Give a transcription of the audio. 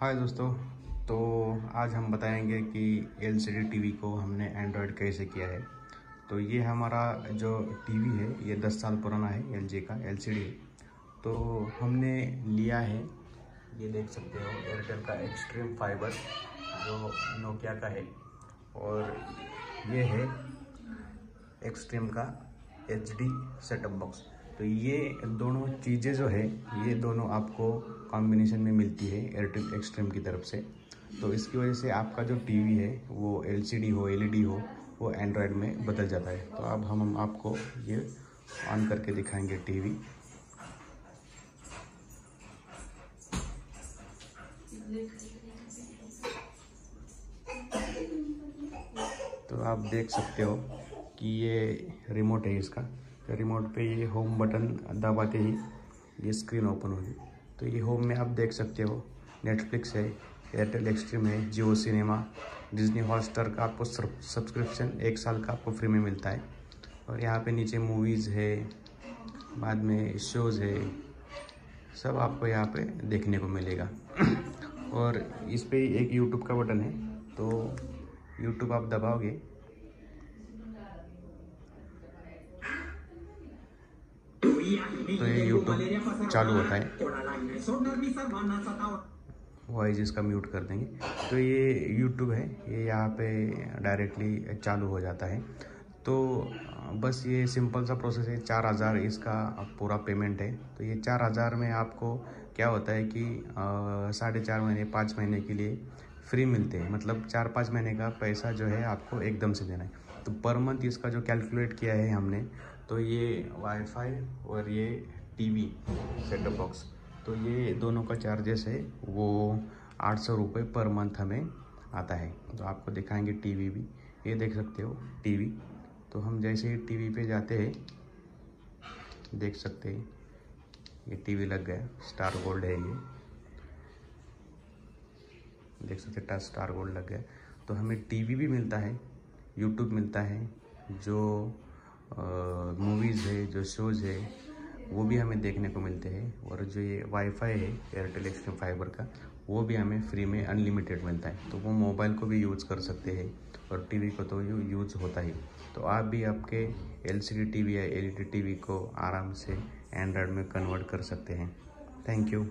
हाय दोस्तों तो आज हम बताएँगे कि L C D T V को हमने एंड्रॉयड कैसे किया है। तो ये हमारा जो टीवी है, ये 10 साल पुराना है जी का एल सी डी तो हमने लिया है, ये देख सकते हो एयरटेल का एक्सट्रीम फाइबर जो नोकिया का है। और ये है एक्सट्रीम का एच डी सेटअप बॉक्स तो ये दोनों चीज़ें जो है, ये दोनों आपको कॉम्बिनेशन में मिलती है एयरटेल एक्सट्रीम की तरफ़ से। तो इसकी वजह से आपका जो टीवी है, वो एलसीडी हो एलईडी हो, वो एंड्रॉयड में बदल जाता है। तो अब हम आपको ये ऑन करके दिखाएँगे टीवी तो आप देख सकते हो कि ये रिमोट है इसका। तो रिमोट पे ये होम बटन दबाते ही ये स्क्रीन ओपन होगी। तो ये होम में आप देख सकते हो नेटफ्लिक्स है एयरटेल एक्सट्रीम है जियो सिनेमा डिज्नी हॉटस्टार का आपको सब्सक्रिप्शन एक साल का आपको फ्री में मिलता है। और यहाँ पे नीचे मूवीज़ है, बाद में शोज़ है, सब आपको यहाँ पे देखने को मिलेगा। और इस पर एक यूट्यूब का बटन है तो यूट्यूब आप दबाओगे तो ये यूट्यूब चालू होता है। वॉइस इसका म्यूट कर देंगे। तो ये यूट्यूब है, ये यहाँ पे डायरेक्टली चालू हो जाता है। तो बस ये सिंपल सा प्रोसेस है। चार हज़ार इसका पूरा पेमेंट है। तो ये चार हज़ार में आपको क्या होता है कि साढ़े चार महीने, पाँच महीने के लिए फ्री मिलते हैं। मतलब चार पाँच महीने का पैसा जो है आपको एकदम से देना है। तो पर मंथ इसका जो कैलकुलेट किया है हमने तो ये वाईफाई और ये टीवी सेटअप बॉक्स तो ये दोनों का चार्जेस है, वो आठ सौ रुपये पर मंथ हमें आता है। तो आपको दिखाएँगे टीवी भी। ये देख सकते हो टीवी तो हम जैसे ही टीवी पे जाते हैं, देख सकते हैं, ये टीवी लग गया स्टार गोल्ड है ये। देख सकते टच स्टार गोल्ड लग गया। तो हमें टीवी भी मिलता है यूट्यूब मिलता है, जो मूवीज़ है, जो शोज़ है, वो भी हमें देखने को मिलते हैं। और जो ये वाईफाई है एयरटेल एक्सट्रीम फाइबर का, वो भी हमें फ्री में अनलिमिटेड मिलता है। तो वो मोबाइल को भी यूज़ कर सकते हैं और टीवी को तो यूज़ होता ही। तो आप भी आपके एलसीडी टीवी या एलईडी टीवी को आराम से एंड्रॉयड में कन्वर्ट कर सकते हैं। Thank you